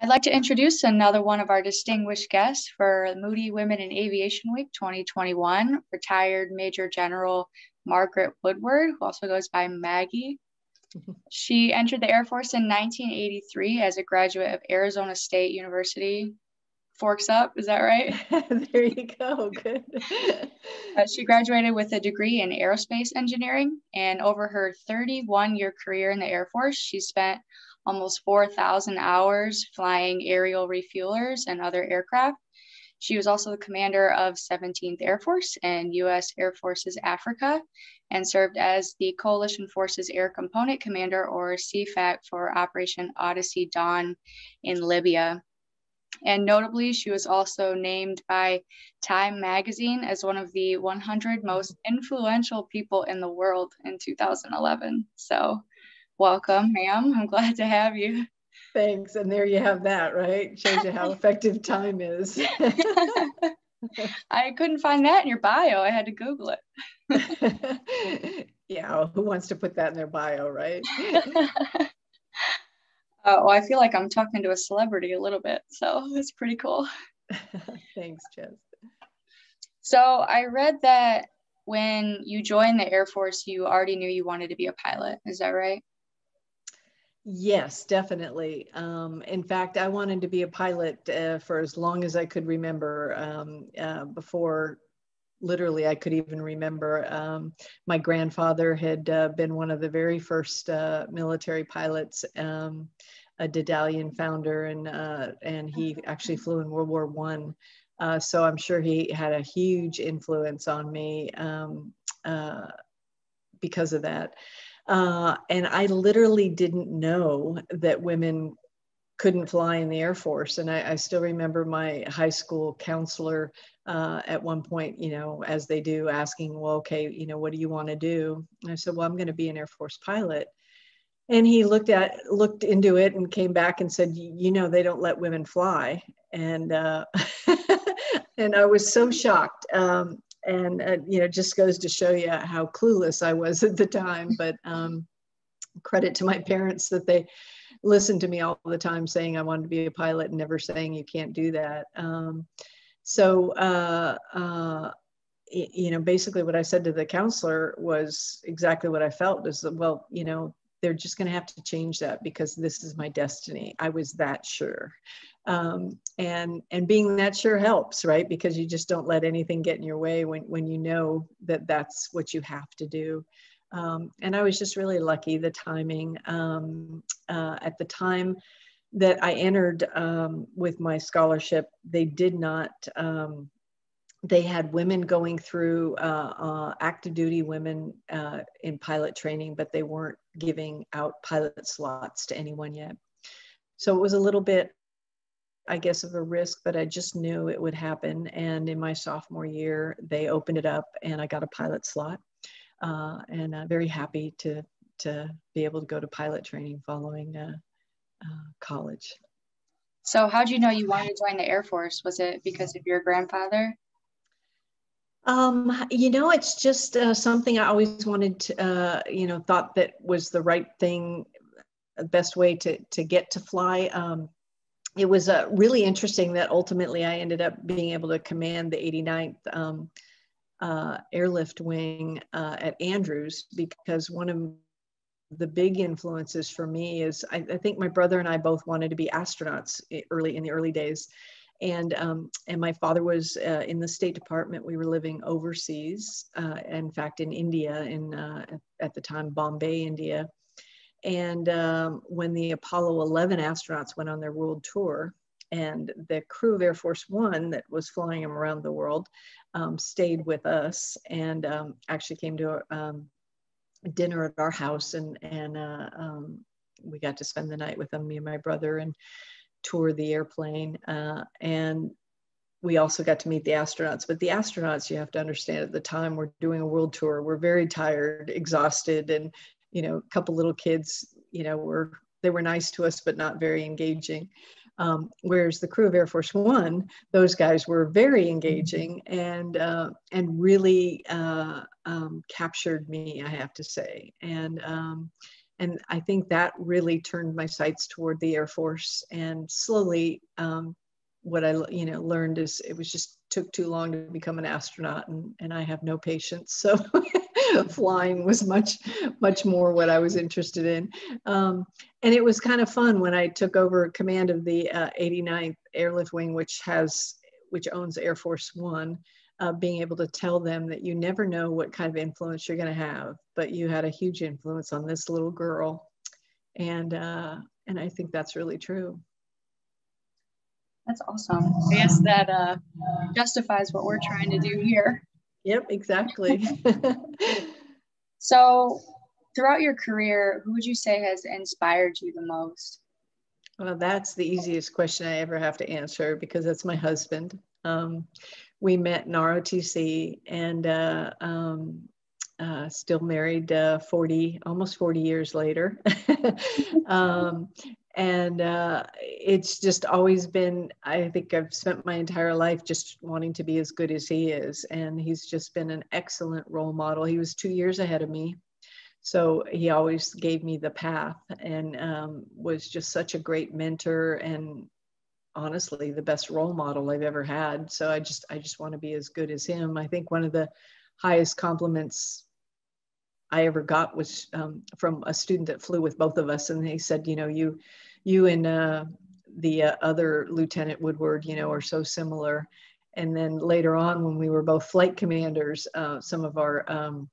I'd like to introduce another one of our distinguished guests for Moody Women in Aviation Week 2021, retired Major General Margaret Woodward, who also goes by Maggie. She entered the Air Force in 1983 as a graduate of Arizona State University. Forks up, is that right? there you go. Good. uh, she graduated with a degree in aerospace engineering, and over her 31 year career in the Air Force, she spent almost 4,000 hours flying aerial refuelers and other aircraft. She was also the commander of 17th Air Force and U.S. Air Forces Africa and served as the Coalition Forces Air Component Commander or CFAC for Operation Odyssey Dawn in Libya. And notably, she was also named by Time magazine as one of the 100 most influential people in the world in 2011. So, welcome, ma'am. I'm glad to have you. Thanks. And there you have that, right? Shows you how effective time is. I couldn't find that in your bio. I had to Google it. yeah, who wants to put that in their bio, right? Uh, well, I feel like I'm talking to a celebrity a little bit, so it's pretty cool. Thanks, Jess. So I read that when you joined the Air Force, you already knew you wanted to be a pilot. Is that right? Yes, definitely. Um, in fact, I wanted to be a pilot uh, for as long as I could remember um, uh, before literally I could even remember. Um, my grandfather had uh, been one of the very first uh, military pilots, um, a Daedalian founder, and uh, and he actually flew in World War One. Uh, so I'm sure he had a huge influence on me um, because of that. Uh, and I literally didn't know that women couldn't fly in the Air Force. And I, I still remember my high school counselor uh, at one point, you know, as they do, asking, well, okay, you know, what do you want to do? And I said, well, I'm going to be an Air Force pilot. And he looked at looked into it and came back and said, you know, they don't let women fly. And uh, and I was so shocked. Um, and uh, you know just goes to show you how clueless i was at the time but um, credit to my parents that they listened to me all the time saying i wanted to be a pilot and never saying you can't do that. Um, so uh, uh, you know basically what i said to the counselor was exactly what i felt is that, well you know they're just going to have to change that because this is my destiny. I was that sure um, and and being that sure helps right? Because you just don't let anything get in your way when when you know that that's what you have to do. Um, and i was just really lucky the timing um, uh, at the time that i entered um, with my scholarship they did not um, they had women going through uh, uh, active duty women uh, in pilot training but they weren't giving out pilot slots to anyone yet. So it was a little bit I guess, of a risk, but I just knew it would happen. And in my sophomore year, they opened it up and I got a pilot slot. Uh, and uh, very happy to, to be able to go to pilot training following uh, uh college. So, how did you know you wanted to join the Air Force? Was it because of your grandfather? Um, you know, it's just uh, something I always wanted to, uh, you know, thought that was the right thing, the best way to, to get to fly. Um, it was uh, really interesting that ultimately I ended up being able to command the 89th um, uh, Airlift Wing uh, at Andrews because one of the big influences for me is I, I, think my brother and I both wanted to be astronauts early in the early days. And, um, and my father was uh, in the State Department. We were living overseas, uh, in fact, in India, in, uh, at the time, Bombay, India and um, when the Apollo 11 astronauts went on their world tour, and the crew of Air Force One that was flying them around the world um, stayed with us and um, actually came to um, dinner at our house, and and uh, um, we got to spend the night with them, me and my brother, and tour the airplane. Uh, and we also got to meet the astronauts. But the astronauts, you have to understand, at the time we're doing a world tour, we're very tired, exhausted, and you know, a couple little kids, you know, were they were nice to us, but not very engaging. Um, whereas the crew of Air Force One, those guys were very engaging and uh, and really uh, um, captured me, I have to say. And um, and I think that really turned my sights toward the Air Force. And slowly, um, what I you know learned is it was just took too long to become an astronaut, and and I have no patience. So flying was much much more what I was interested in. Um, and it was kind of fun when I took over command of the uh, 89th Airlift Wing, which has which owns Air Force One uh, being able to tell them that you never know what kind of influence you're going to have, but you had a huge influence on this little girl, and uh, and I think that's really true. That's awesome. I guess that uh, justifies what we're trying to do here. Yep, exactly. so, throughout your career, who would you say has inspired you the most? Well, that's the easiest question I ever have to answer because that's my husband. Um, we met in ROTC and uh, um, uh, still married uh, 40, almost 40 years later. um, and uh, it's just always been, I think I've spent my entire life just wanting to be as good as he is. And he's just been an excellent role model. He was two years ahead of me. So he always gave me the path and um, was just such a great mentor and honestly the best role model I've ever had. So I just I just want to be as good as him. I think one of the highest compliments I ever got was um, from a student that flew with both of us, and he said, you know, you you and uh, the uh, other Lieutenant Woodward, you know, are so similar. And then later on, when we were both flight commanders, uh, some of our um,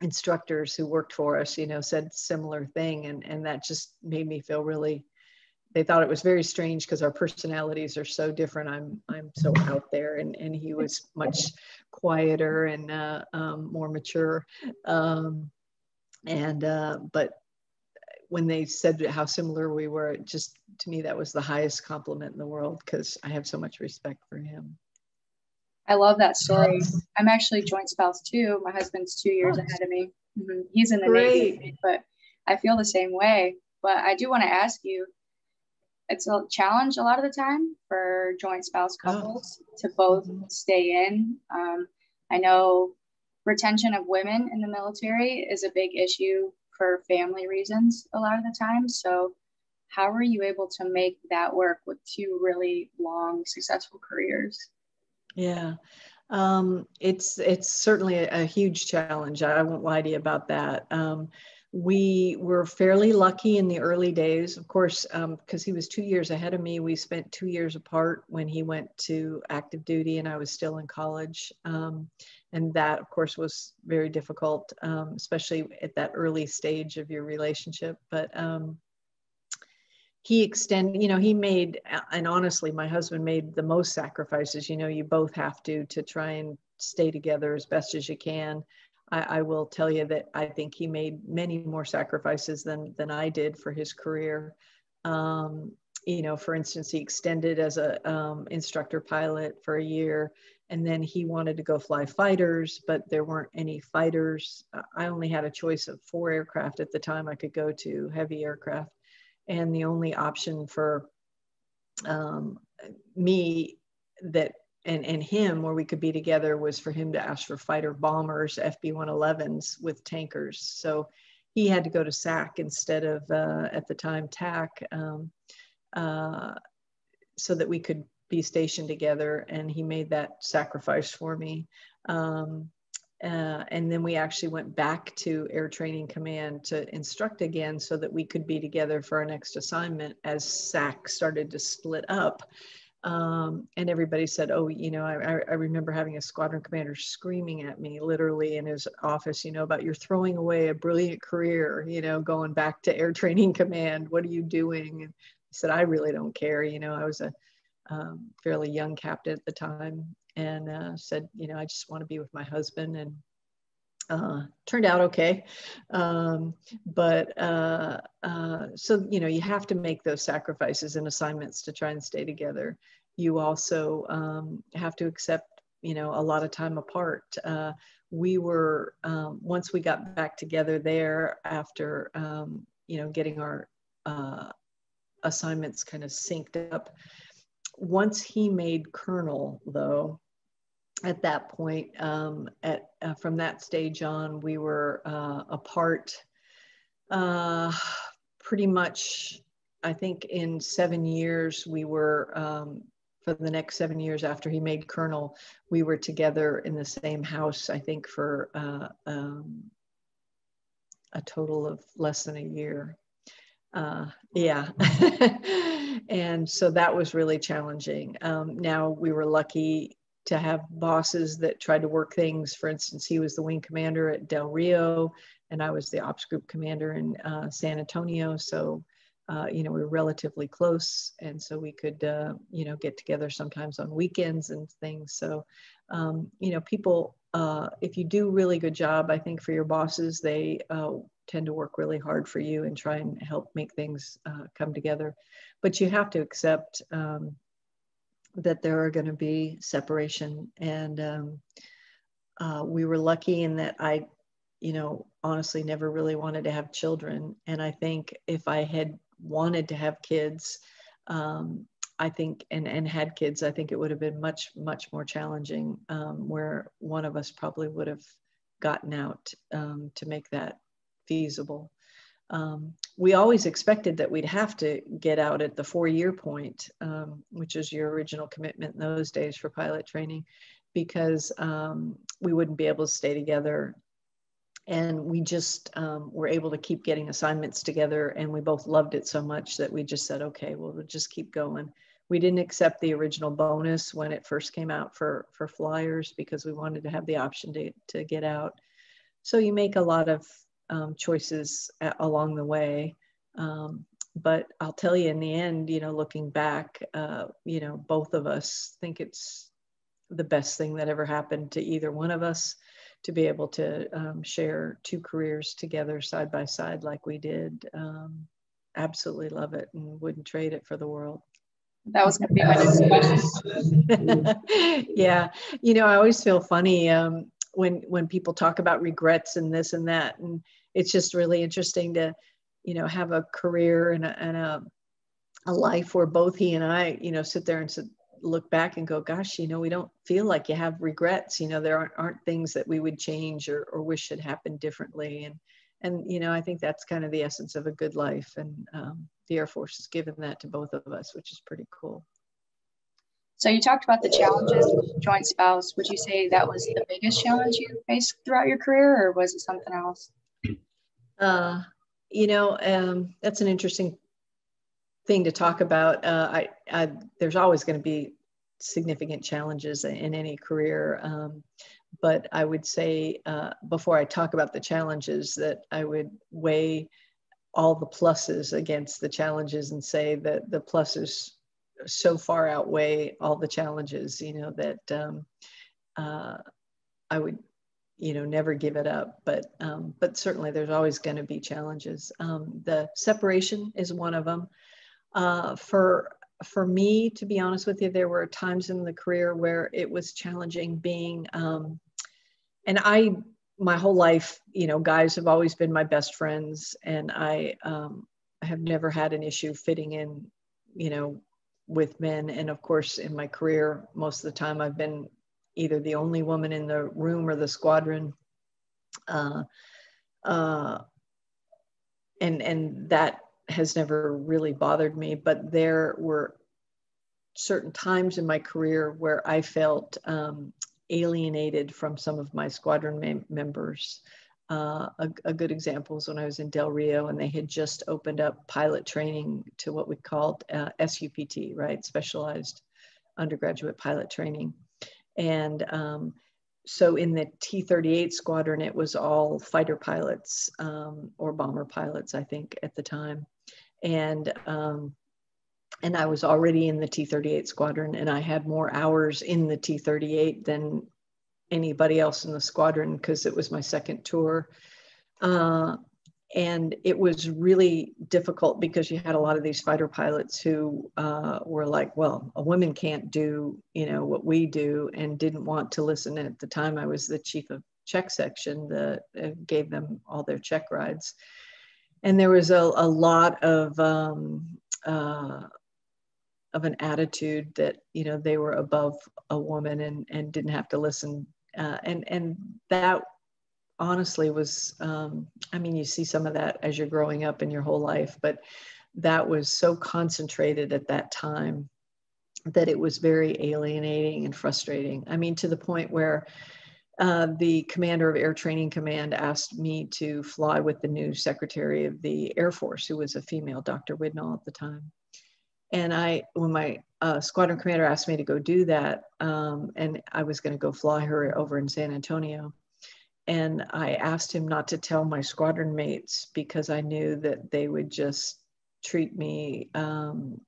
instructors who worked for us, you know, said similar thing, and and that just made me feel really they thought it was very strange because our personalities are so different. I'm I'm so out there, and and he was much quieter and uh, um, more mature. Um, and uh, but when they said how similar we were, just to me that was the highest compliment in the world because I have so much respect for him. I love that story. I'm actually joint spouse too. My husband's two years oh. ahead of me. Mm-hmm. He's in the Great. Navy, but I feel the same way. But I do want to ask you it's a challenge a lot of the time for joint spouse oh. couples oh. to both mm-hmm. stay in. Um, I know retention of women in the military is a big issue for family reasons a lot of the time. So, how are you able to make that work with two really long, successful careers? Yeah, um, it's it's certainly a, a, huge challenge. I won't lie to you about that. Um, we were fairly lucky in the early days, of course, because um, he was two years ahead of me. We spent two years apart when he went to active duty and I was still in college. Um, and that, of course, was very difficult, um, especially at that early stage of your relationship. But um, he extended, you know, he made, and honestly, my husband made the most sacrifices. You know, you both have to to try and stay together as best as you can. I, I, will tell you that I think he made many more sacrifices than than I did for his career. Um, you know, for instance, he extended as a um, instructor pilot for a year, and then he wanted to go fly fighters, but there weren't any fighters. I only had a choice of four aircraft at the time I could go to, heavy aircraft, and the only option for um, me that and, and him where we could be together was for him to ask for fighter bombers, FB-111s with tankers. So he had to go to SAC instead of uh, at the time TAC um, uh, so that we could be stationed together. And he made that sacrifice for me. Um, uh, and then we actually went back to Air Training Command to instruct again so that we could be together for our next assignment as SAC started to split up. Um, and everybody said, oh, you know, I, I remember having a squadron commander screaming at me literally in his office, you know, about you're throwing away a brilliant career, you know, going back to air training command. What are you doing? And said, I really don't care. You know, I was a um, fairly young captain at the time and uh, said, you know, I just want to be with my husband and uh, turned out okay. Um, but uh, uh, so, you know, you have to make those sacrifices and assignments to try and stay together. You also um, have to accept, you know, a lot of time apart. Uh, we were, um, once we got back together there after, um, you know, getting our uh, assignments kind of synced up. Once he made colonel, though, at that point, um, at uh, from that stage on, we were uh, apart uh, pretty much, I think in seven years, we were, um, for the next seven years after he made colonel, we were together in the same house, I think for uh, um, a total of less than a year. Uh, yeah. and so that was really challenging. Um, now we were lucky to have bosses that tried to work things. For instance, he was the wing commander at Del Rio, and I was the ops group commander in uh, San Antonio. So, uh, you know, we were relatively close, and so we could, uh, you know, get together sometimes on weekends and things. So, um, you know, people, uh, if you do really good job, I think for your bosses, they uh, tend to work really hard for you and try and help make things uh, come together. But you have to accept um, that there are going to be separation. And um, uh, we were lucky in that I, you know, honestly never really wanted to have children. And I think if I had wanted to have kids, um, I think, and, and had kids, I think it would have been much, much more challenging um, where one of us probably would have gotten out um, to make that feasible. Um, we always expected that we'd have to get out at the four year point, um, which is your original commitment in those days for pilot training, because um, we wouldn't be able to stay together. And we just um, were able to keep getting assignments together, and we both loved it so much that we just said, okay, well, we'll just keep going. We didn't accept the original bonus when it first came out for, for flyers because we wanted to have the option to, to get out. So you make a lot of um, choices along the way. Um, but I'll tell you in the end, you know, looking back, uh, you know, both of us think it's the best thing that ever happened to either one of us to be able to um, share two careers together side by side like we did. Um, absolutely love it and wouldn't trade it for the world. That was going to be my next question. yeah, you know, I always feel funny um, when when people talk about regrets and this and that, and it's just really interesting to, you know, have a career and a, and a, a life where both he and I, you know, sit there and sit, look back and go, gosh, you know, we don't feel like you have regrets. You know, there aren't, aren't things that we would change or, or wish had happened differently. And, and, you know, I think that's kind of the essence of a good life. And um, the Air Force has given that to both of us, which is pretty cool. So you talked about the challenges with joint spouse. Would you say that was the biggest challenge you faced throughout your career or was it something else? Uh, you know, um, that's an interesting thing to talk about. Uh, I, I, there's always going to be significant challenges in any career. Um, but I would say uh, before I talk about the challenges that I would weigh all the pluses against the challenges and say that the pluses so far outweigh all the challenges, you know, that um, uh, I would you know never give it up. But um, but certainly there's always going to be challenges. Um, the separation is one of them uh, for for me to be honest with you there were times in the career where it was challenging being um, and i my whole life you know guys have always been my best friends and i um, have never had an issue fitting in you know with men and of course in my career most of the time i've been either the only woman in the room or the squadron. Uh, uh, and, and that has never really bothered me, but there were certain times in my career where I felt um, alienated from some of my squadron members. Uh, a, a, good example is when I was in Del Rio and they had just opened up pilot training to what we called uh, SUPT, right? Specialized undergraduate pilot training. And um, so in the T 38 squadron, it was all fighter pilots um, or bomber pilots, I think, at the time. And um, and I was already in the T 38 squadron, and I had more hours in the T 38 than anybody else in the squadron because it was my second tour. Uh, and it was really difficult because you had a lot of these fighter pilots who uh, were like well a woman can't do you know what we do and didn't want to listen and at the time i was the chief of check section that uh, gave them all their check rides and there was a, a lot of um, uh, of an attitude that you know they were above a woman and and didn't have to listen uh, and and that honestly was, um, I mean, you see some of that as you're growing up in your whole life, but that was so concentrated at that time that it was very alienating and frustrating. I mean, to the point where uh, the commander of Air Training Command asked me to fly with the new Secretary of the Air Force, who was a female, Dr. Widnall at the time. And I, when my uh, squadron commander asked me to go do that, um, and I was going to go fly her over in San Antonio, and I asked him not to tell my squadron mates because I knew that they would just treat me um,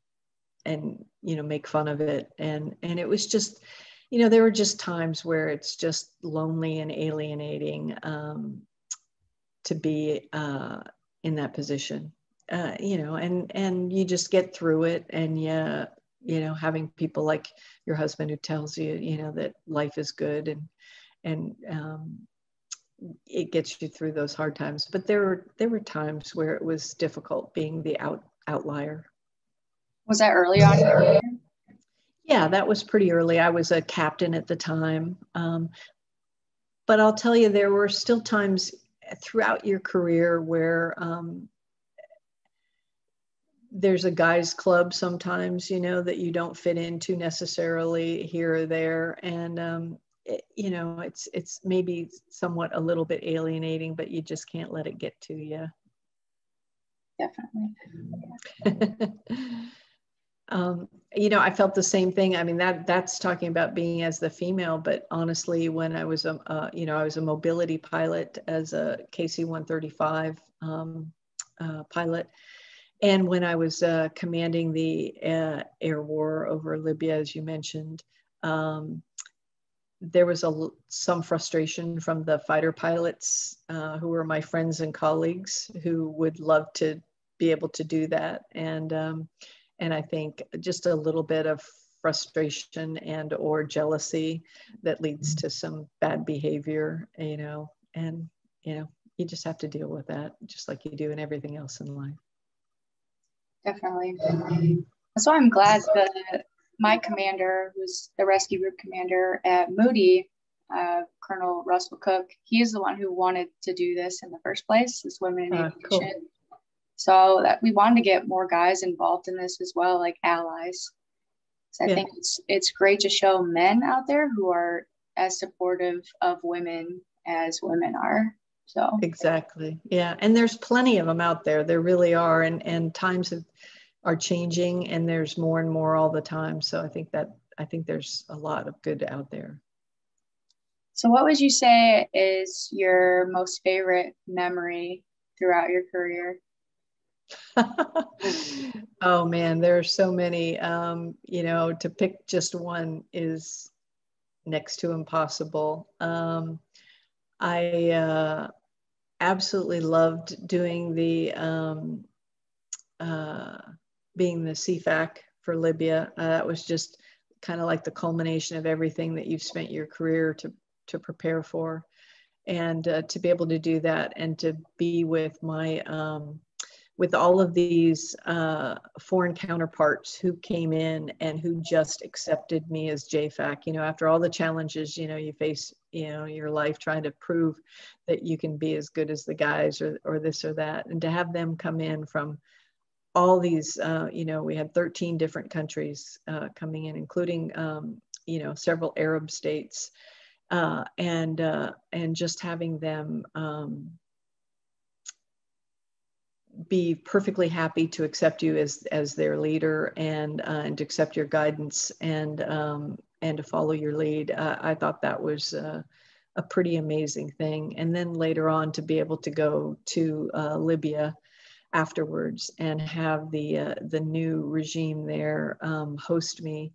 and you know make fun of it. And and it was just you know there were just times where it's just lonely and alienating um, to be uh, in that position uh, you know and and you just get through it and yeah you know having people like your husband who tells you you know that life is good and and um, it gets you through those hard times but there were there were times where it was difficult being the out outlier was that early on? Yeah, that was pretty early. I was a captain at the time. Um, but I'll tell you, there were still times throughout your career where um, there's a guys club sometimes, you know, that you don't fit into necessarily here or there. And, um, it, you know, it's, it's maybe somewhat a little bit alienating, but you just can't let it get to you. Definitely. um, you know, I felt the same thing. I mean, that that's talking about being as the female, but honestly, when I was a, uh, you know, I was a mobility pilot as a KC-135 um, uh, pilot, and when I was uh, commanding the uh, air war over Libya, as you mentioned, um, there was a, some frustration from the fighter pilots uh, who were my friends and colleagues who would love to be able to do that, and um, and I think just a little bit of frustration and or jealousy that leads to some bad behavior, you know, and you know, you just have to deal with that just like you do in everything else in life. Definitely. So I'm glad that my commander, who's the rescue group commander at Moody, uh, Colonel Russell Cook, he's the one who wanted to do this in the first place, this women in uh, aviation. Cool. So that we wanted to get more guys involved in this as well, like allies. So I yeah. think it's it's great to show men out there who are as supportive of women as women are. So exactly, yeah, and there's plenty of them out there. There really are, and and times have, are changing, and there's more and more all the time. So I think that I think there's a lot of good out there. So, what would you say is your most favorite memory throughout your career? oh man, there are so many. Um, you know, to pick just one is next to impossible. Um, I uh, absolutely loved doing the um, uh, being the CFAC for Libya. Uh, that was just kind of like the culmination of everything that you've spent your career to to prepare for, and uh, to be able to do that and to be with my um, with all of these uh, foreign counterparts who came in and who just accepted me as JFAC. You know, after all the challenges, you know, you face, you know, your life trying to prove that you can be as good as the guys or, or this or that. And to have them come in from all these, uh, you know, we had 13 different countries uh, coming in, including, um, you know, several Arab states. Uh, and uh, and just having them um, be perfectly happy to accept you as as their leader and uh, and to accept your guidance and um, and to follow your lead. Uh, I thought that was uh, a pretty amazing thing. And then later on to be able to go to uh, Libya afterwards and have the uh, the new regime there um, host me.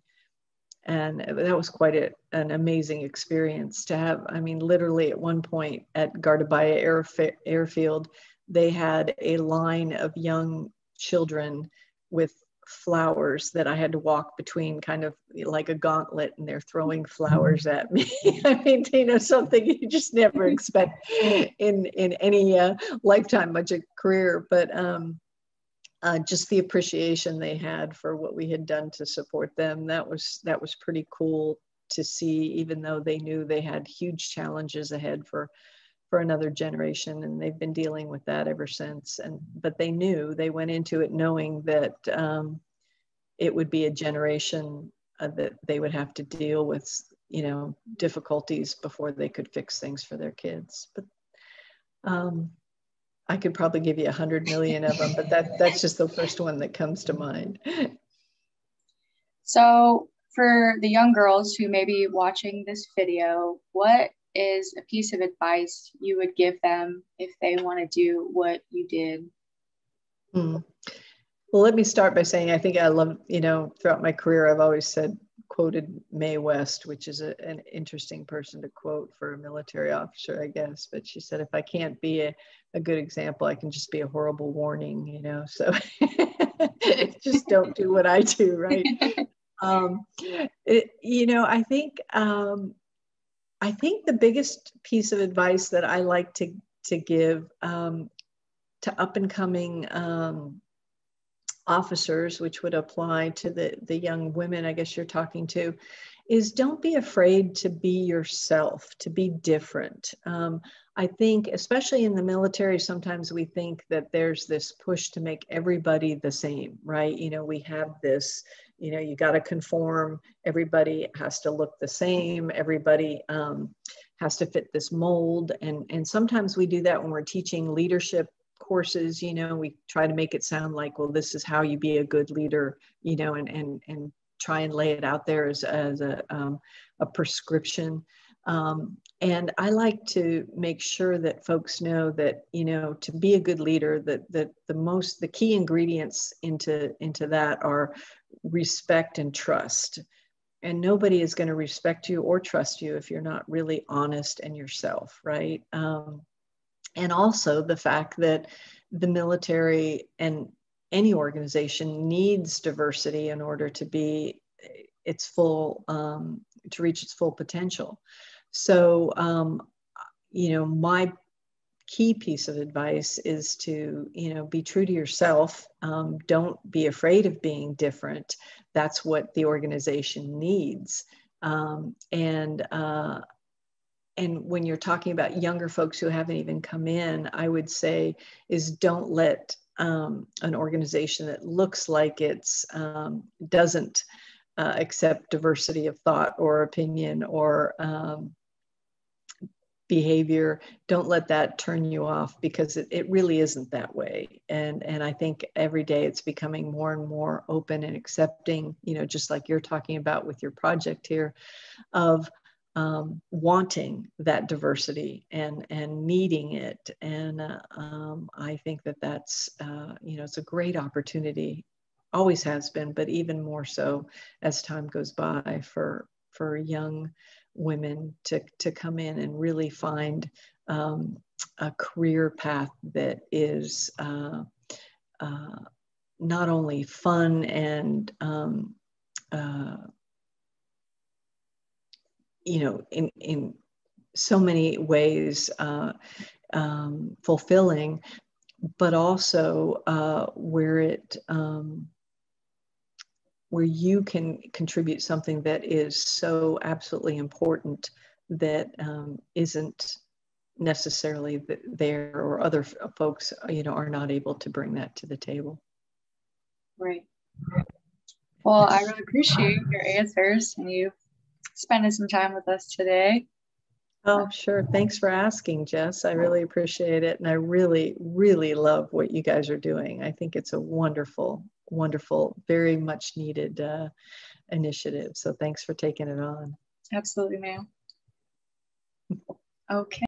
And that was quite a, an amazing experience to have. I mean, literally at one point at Gardabaia Airf- Airfield, they had a line of young children with flowers that I had to walk between kind of like a gauntlet and they're throwing flowers at me. I mean, you know, something you just never expect in, in any uh, lifetime a career, but um, uh, just the appreciation they had for what we had done to support them. That was, that was pretty cool to see, even though they knew they had huge challenges ahead for for another generation and they've been dealing with that ever since. And but they knew they went into it knowing that um, it would be a generation uh, that they would have to deal with you know difficulties before they could fix things for their kids. But um, i could probably give you a hundred million of them but that that's just the first one that comes to mind. So for the young girls who may be watching this video what is a piece of advice you would give them if they want to do what you did? Hmm. Well, let me start by saying I think I love, you know, throughout my career, I've always said, quoted Mae West, which is a, an interesting person to quote for a military officer, I guess. But she said, if I can't be a, a good example, I can just be a horrible warning, you know. So just don't do what I do, right? um, it, you know, I think um, I think the biggest piece of advice that I like to, to give um, to up and coming um, officers, which would apply to the, the young women I guess you're talking to, is don't be afraid to be yourself, to be different. Um, I think, especially in the military, sometimes we think that there's this push to make everybody the same, right? You know, we have this you know you got to conform everybody has to look the same everybody um, has to fit this mold and and sometimes we do that when we're teaching leadership courses you know we try to make it sound like well this is how you be a good leader you know and and and try and lay it out there as, as a, um, a prescription um, and I like to make sure that folks know that you know to be a good leader that that the most the key ingredients into into that are respect and trust. And nobody is going to respect you or trust you if you're not really honest and yourself, right? Um, and also the fact that the military and any organization needs diversity in order to be its full um, to reach its full potential. So um, you know my key piece of advice is to you know be true to yourself. Um, don't be afraid of being different. That's what the organization needs. Um, and uh, and when you're talking about younger folks who haven't even come in i would say is don't let um, an organization that looks like it's um, doesn't uh, accept diversity of thought or opinion or um, behavior don't let that turn you off because it, it really isn't that way. And and i think every day it's becoming more and more open and accepting you know just like you're talking about with your project here of um, wanting that diversity and and needing it. And uh, um, i think that that's uh, you know it's a great opportunity always has been but even more so as time goes by for for young women to, to come in and really find um, a career path that is uh, uh, not only fun and um, uh, you know in in so many ways uh, um, fulfilling, but also uh, where it um, where you can contribute something that is so absolutely important that um, not necessarily there or other folks you know are not able to bring that to the table. Right. Well i really appreciate your answers and you spending some time with us today oh sure thanks for asking jess i really appreciate it and i really really love what you guys are doing i think it's a wonderful wonderful, very much needed uh, initiative. So thanks for taking it on. Absolutely, ma'am. Okay.